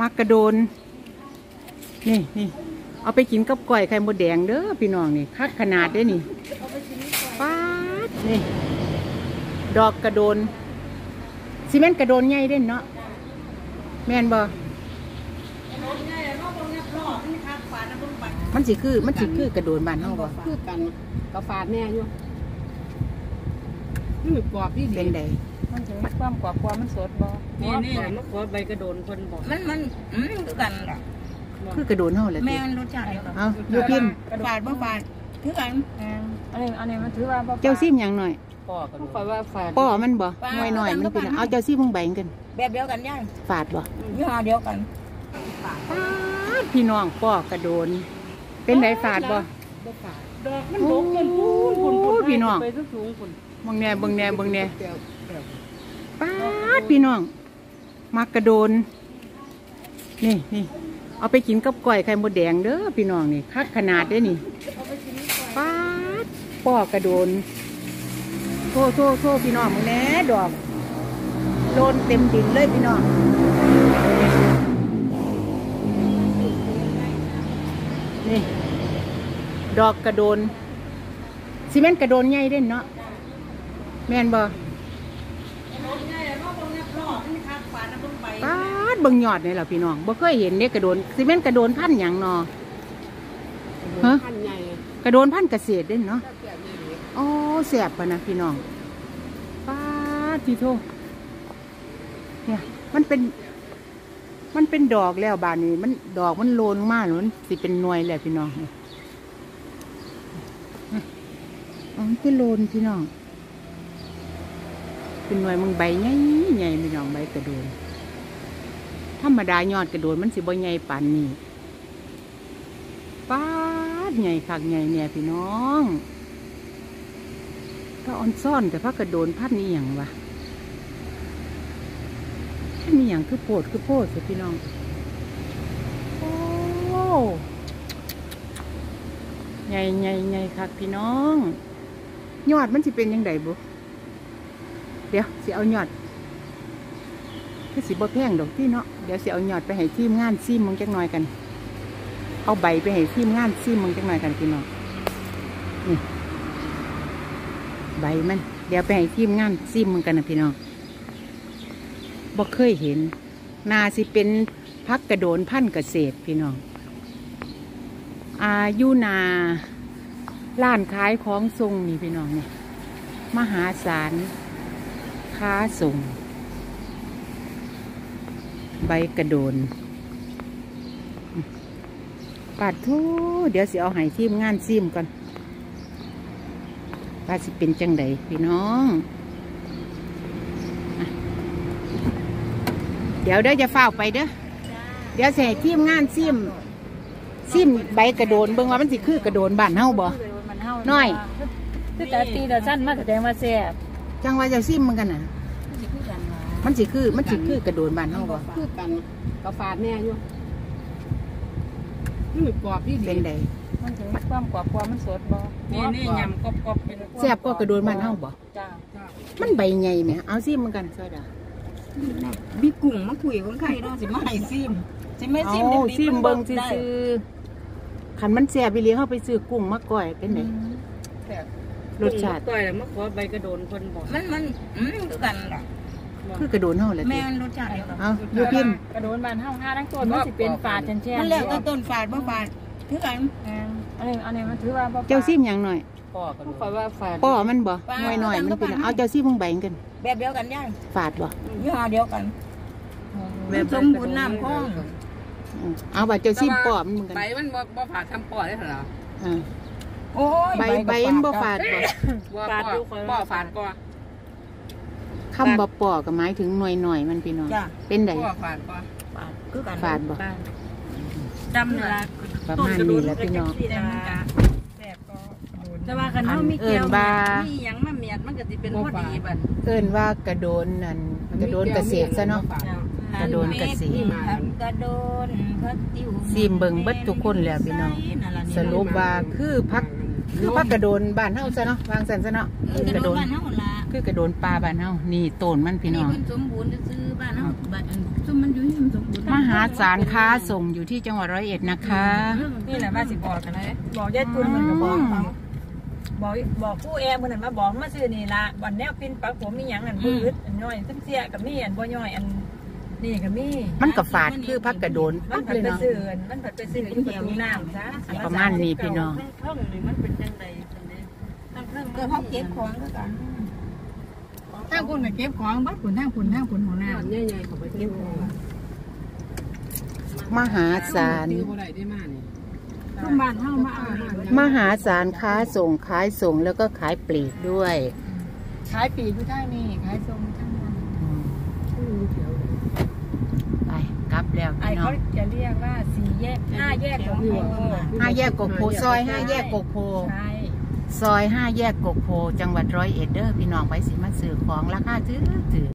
มักกระโดน นี่นี่เอาไปกินกับก้อยไข่มดแดงเด้อพี่น้องนี่คักขนาดเด้นี่ป๊าดนี่ ดอกกระโดนซีเมนต์กระโดนใหญ่เด่นเนาะแม่นบ่มันสิคือ มันสิคือกระโดนบ้านเฮาบ่คือกันก็ฝาดแน่อยู่ นี่มันกรอบพี่ดีเป็นใดมันถึงความกว่าความมันสดบ่นี่นี่มะขอใบกระโดนคนบอกมันมันอืมคือกันล่ะคือกระโดนเฮาแหละแม่ตินรสชาติเดียวกันเอาอยู่พิมพ์ฝาดบ่ฝาดคือกันแม่นอันนี้อันนี้มันถือว่าบ่เจ้าซิมหยังหน่อยปอกกันคอยว่าฝาดป้อมันบ่หน่อยหน่อยมันเป็นเอาเจ้าซิมมึงใบกันแบบเดียวกันย่างฝาดบ่ยี่ห้อเดียวกันป๊าดพี่น้องป้อกระโดน เป็นไดฝาดบ่ดอกมันบกมันพูนพูนพูนพี่น้องไปสูงๆพูนเบิ่งแน่เบิ่งแน่เบิ่งแน่ป้าดพี่น้องมักกระโดน นี่นี่เอาไปกินกับก้อยไข่มดแดงเด้อพี่น้องนี่คักขนาดเด้นี่ป๊าดป้อกระโดนโทษโทษโทษพี่น้องมึงแน่ดอกโลนเต็มดินเลยพี่น้องนี่ ดอกกระโดนซีเมนต์กระโดนใหญ่เด่นเนาะ แม่นบ่ป้าดเบิ่งยอดนี่แหละพี่น้องบ่เคยเห็นเด้กระโดนซีเมนต์กระโดนพันหยังนาะฮะพันใหญ่กระโดนพันเกษตรเด้เนาะถ้าเสียวใหญ่ดีอ๋อแสบปะนะพี่น้องป้าดทีโทเนี่ยมันเป็น มันเป็นดอกแล้วบานนี้ มันดอกมันโลนมากมันสิเป็นหน่วยแหละพี่น้องอ๋อมันคือโลนพี่น้อง เป็นหน่วยมึงใบใหญ่ใหญ่พี่น้องใบกระโดนธรรมดายอดกระโดนมันสิบ่ใหญ่ปานนี้ป้าดใหญ่คักใหญ่เนี่ยพี่น้องถ้าออนซ่อนแต่พักกระโดนพัดนี่อย่างวะพัดนี่อย่างคือโพดคือโพดสิพี่น้องโอ้ใหญ่ใหญ่ใหญ่คักพี่น้อง ยอดมันสิเป็นยังไงบุเดี๋ยวสิเอาหยอดคือสิบ่แพงดอกที่เนาะเดี๋ยวสิเอาหยอดไปให้ทีมงานซีมมึงจักหน่อยกัน เอาใบไปให้ทีมงานซีมมึงจักหน่อยกันพี่น้องนี่ใบมัน เดี๋ยวไปให้ทีมงานซีมมึงกันนะพี่น้องบ่เคยเห็น นาสิเป็นพักกระโดนพันธุ์เกษตรพี่น้อง อายุนาร้านขายของทรงนี่พี่น้องเนี่ยมหาศาล ค้าส่ง ใบกระโดนปาดทูเดี๋ยวสิเอาให้ทีมงานซิมก่อนว่าสิเป็นจังไดพี่น้องอะเดี๋ยวเด้อจะเฝ้าวไปเด้อเดี๋ยวสิให้ทีมงานซิมซิมใบกระโดนเบิ่งว่ามันสิคือกระโดนบ้านเฮาบ่มันเฮาน้อยคือแต่ตีแต่สั้นมาแสดงว่าแซ่บ จังว่าจะซิมมันกันน่ะ มันสิคือ มันสิคือกระโดนบ้านเฮาบ่คือกันก็ฝาดแน่อยู่นี่มันกรอบพี่ดีเป็นไดมันถึงความกว่าความมันสดบ่นี่นี่ยำกรอบๆเป็นแซ่บก็กระโดนบ้านเฮาบ่จ้ามันใบใหญ่ไหมเอาซิมมันกันซอยดามีกุ้งมาคุยคนไข้เนาะสิมาให้ซิมสิไม่ซิมเอาดิบๆซิมเบิ่งได้ซื่อๆขันมันแซ่บไปเลี้ยงเขาไปซื้อกุ้งมาก่อยเป็นไง รสชาติต่อยแล้วมะขอใบกระโดนคนบอกมันมันอืมคือกันล่ะคือกระโดนเฮาแหละแม่ตินรสชาติเดียวกันเอาอยู่พิมพ์กระโดนบานเฮาห้าทั้งต้นมันสิเป็นฝาดแช่นๆมันแล้วแต่ต้นฝาดบ่ฝาดคือกันแม่นอันนี้อันนี้มันถือว่าบ่ฝดเจ้าซิมหยังหน่อยปอกกันคอยว่าฝาดป้อมันบ่หน่อยหน่อยๆมันเป็นเอาเจ้าซิมมึงใบกัน แบบเดียวกันย่างฝาดบ่ยี่ห้อเดียวกันแบบสมบูรณ์น้ำคล่องอืมเอาว่าเจ้าซิมป้อมันมึงกันใบมันบ่บ่ผ่าทำปอดได้เหรออ่า โอ้ยใบใบมันบ่ฝาดบ่บ่ปอดบ่ฝาดก่อคำบ่ป้อก็หมายถึงหน่อยหน่อยๆมันพี่น้องจ้ะเป็นไดบ่ฝาดก่อฝาดคือกันฝาดบ่จำเวลาประมาณนี้แหละพี่น้องแต่มันจะแซ่บก็แต่ว่าคันเฮามีเอิ้เกี่ยนวว่ามีหยังมาเมียดมันก็สิเป็นพอดีบัดเอิ้นว่ากระโดนนั่นกระโดนเกษตรซะเนาะกระโดนกระสีกระโดนพัดติวซีมเบิ่งเบิดทุกคนแล้วพี่น้อง สรุปว่าคือพัก คือพักกระโดนบ้านเฮาซะเนาะวางสันซะเนาะเออกระโดนบ้านเฮาหั่นล่ะคือกระโดนปลาบ้านเฮานี่ต้นมันพี่น้องเพิ่นสมบูรณ์ซื่อๆบ้านเฮาบ้านอันซุมมันอยู่นี่มันสมบูรณ์มหาาศาลค้าส่งอยู่ที่จังหวัดร้อยเอ็ดนะคะนี่แหละว่าสิบอกกันเลยบอกยายตุนมันก็บอกเขาบอกบอกผู้แอร์มันนั่นมาบอกมาซื้อนี่ละวันแนวปินปักผมมีหยังอันพืชอันน้อยทั้งเสียกับมีอันบ่ย่อยอัน นี่กับมีมันกับฝาดคือพักกระโดนมันผัดไปซื้ออันมันผัดไปซื้ออยู่ประตูน้ำซะประมาณนี้พี่น้องเท่านี่มันเป็นจังไดจังไดตั้งเครื่องเกิดเขาเก็บของก็กันทางคุณก็เก็บของบัดคุณทางคุณทางคุณหัวหน้าใหญ่ๆเขาไปเก็บของมหาศาลซื้อบ่ได้ได้มานี่ทุ่มบ้านเฮามาเอามหาศาลค้าส่งขายส่งแล้วก็ขายปลีกด้วย ขายปีกอยู่ทางนี้ขายทรงทางนั้น ไปกลับ แล้วไอ้พี่น้อเขางจะเรียกว่าสี่แยกห้าแยกของโพห้าแยกกกโพซอยห้าแยกกกโพ ใช่ซอยห้าแยกกกโพ จังหวัดร้อยเอ็ดเด้อพี่น้องไปสิมาซื้อของราคาถือถือ